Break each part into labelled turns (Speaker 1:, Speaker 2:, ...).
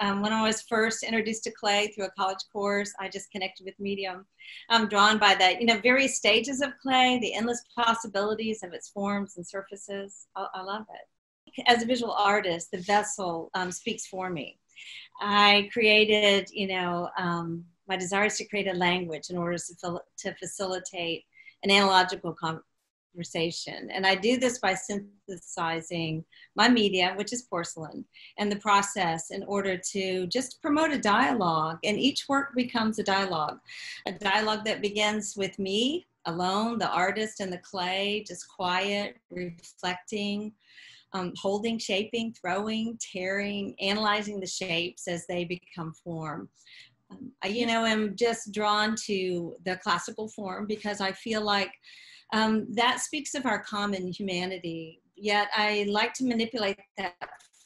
Speaker 1: Um, when I was first introduced to clay through a college course, I just connected with medium. I'm drawn by that, you know, various stages of clay, the endless possibilities of its forms and surfaces. I, I love it. As a visual artist, the vessel um, speaks for me. I created, you know, um, my desire is to create a language in order to, to facilitate an analogical conversation. And I do this by synthesizing my media, which is porcelain, and the process in order to just promote a dialogue. And each work becomes a dialogue, a dialogue that begins with me alone, the artist and the clay, just quiet, reflecting. Um, holding, shaping, throwing, tearing, analyzing the shapes as they become form. Um, I, you know, am just drawn to the classical form because I feel like um, that speaks of our common humanity. Yet I like to manipulate that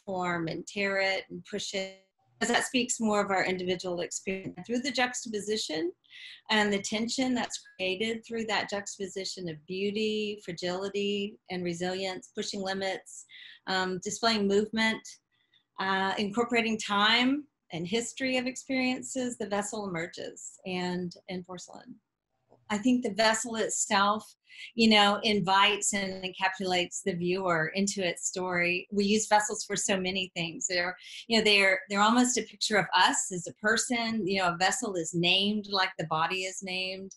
Speaker 1: form and tear it and push it because that speaks more of our individual experience through the juxtaposition and the tension that's created through that juxtaposition of beauty, fragility, and resilience, pushing limits, um, displaying movement, uh, incorporating time and history of experiences, the vessel emerges and in porcelain. I think the vessel itself, you know, invites and encapsulates the viewer into its story. We use vessels for so many things. They're, you know, they're they're almost a picture of us as a person. You know, a vessel is named like the body is named,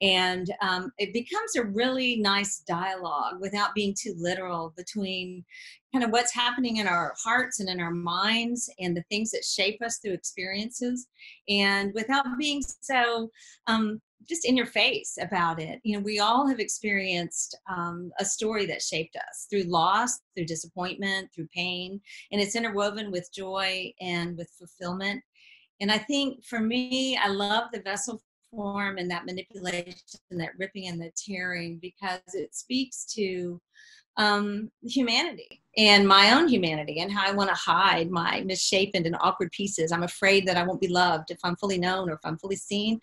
Speaker 1: and um, it becomes a really nice dialogue without being too literal between kind of what's happening in our hearts and in our minds and the things that shape us through experiences and without being so um, just in your face about it. You know, we all have experienced um, a story that shaped us through loss, through disappointment, through pain, and it's interwoven with joy and with fulfillment. And I think for me, I love the vessel form and that manipulation, and that ripping and the tearing, because it speaks to um, humanity and my own humanity and how I want to hide my misshapen and awkward pieces. I'm afraid that I won't be loved if I'm fully known or if I'm fully seen.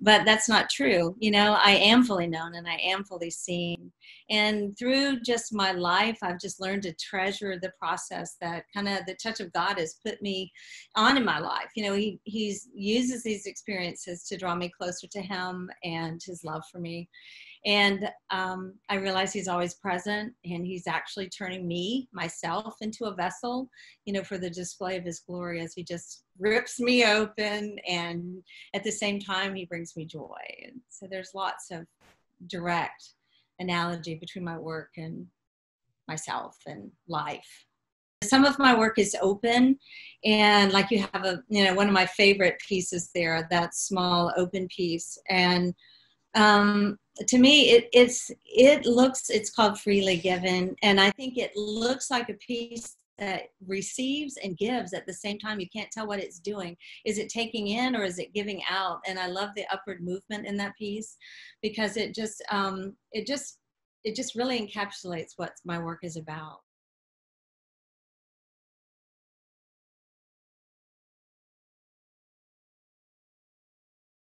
Speaker 1: But that's not true. You know, I am fully known and I am fully seen. And through just my life, I've just learned to treasure the process that kind of the touch of God has put me on in my life. You know, He He's uses these experiences to draw me closer to Him and His love for me. And um, I realize he's always present and he's actually turning me, myself, into a vessel, you know, for the display of his glory as he just rips me open. And at the same time, he brings me joy. And so there's lots of direct analogy between my work and myself and life some of my work is open and like you have a you know one of my favorite pieces there that small open piece and um, to me it, it's it looks it's called freely given. And i think it looks like a piece that receives and gives at the same time. You can't tell what it's doing. Is it taking in or is it giving out? And i love the upward movement in that piece because it just um, it just it just really encapsulates what my work is about